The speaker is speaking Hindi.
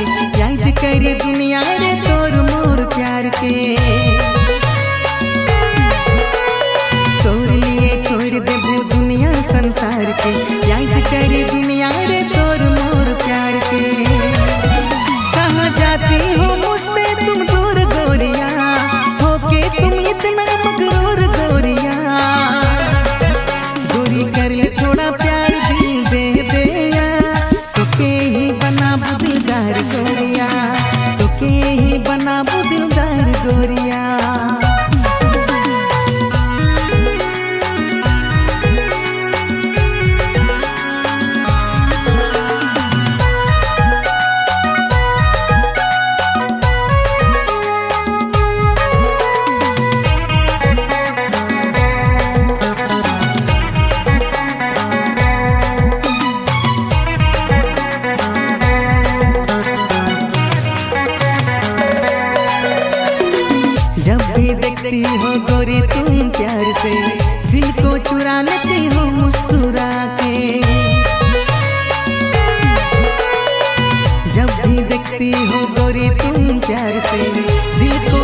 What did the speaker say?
याद करे दुनिया गोरिया तो के ही बनाबू दिलदार गोरिया। करती हो गोरी तुम प्यार से। दिल को चुरा लेती हो मुस्कुरा के जब भी देखती हो गोरी तुम प्यार से, दिल को